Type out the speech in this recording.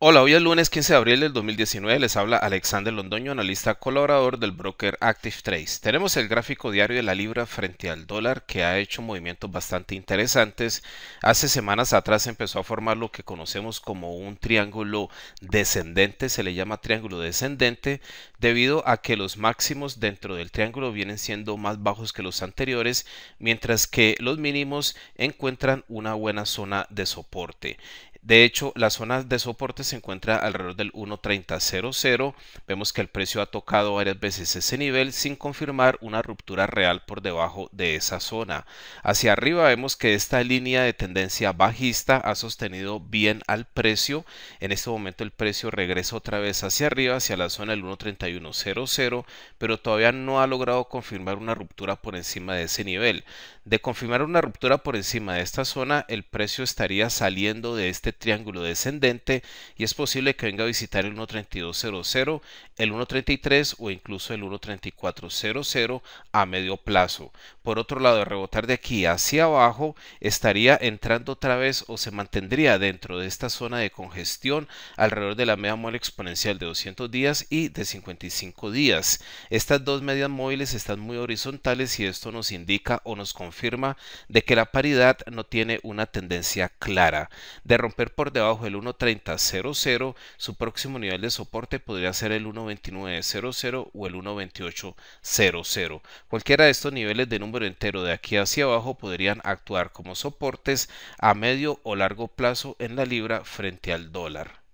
Hola, hoy es lunes 15 de abril del 2019, les habla Alexander Londoño, analista colaborador del broker Active Trace. Tenemos el gráfico diario de la libra frente al dólar que ha hecho movimientos bastante interesantes. Hace semanas atrás empezó a formar lo que conocemos como un triángulo descendente, se le llama triángulo descendente, debido a que los máximos dentro del triángulo vienen siendo más bajos que los anteriores, mientras que los mínimos encuentran una buena zona de soporte. De hecho, la zona de soporte se encuentra alrededor del 1.3000. Vemos que el precio ha tocado varias veces ese nivel sin confirmar una ruptura real por debajo de esa zona. Hacia arriba vemos que esta línea de tendencia bajista ha sostenido bien al precio. En este momento el precio regresa otra vez hacia arriba, hacia la zona del 1.3100, pero todavía no ha logrado confirmar una ruptura por encima de ese nivel. De confirmar una ruptura por encima de esta zona, el precio estaría saliendo de este triángulo descendente y es posible que venga a visitar el 1.3200, el 1.33 o incluso el 1.3400 a medio plazo. Por otro lado, rebotar de aquí hacia abajo, estaría entrando otra vez o se mantendría dentro de esta zona de congestión alrededor de la media móvil exponencial de 200 días y de 55 días. Estas dos medias móviles están muy horizontales y esto nos indica o nos confirma de que la paridad no tiene una tendencia clara. De romper por debajo del 1.3000, su próximo nivel de soporte podría ser el 1.2900 o el 1.2800. Cualquiera de estos niveles de número entero de aquí hacia abajo podrían actuar como soportes a medio o largo plazo en la libra frente al dólar.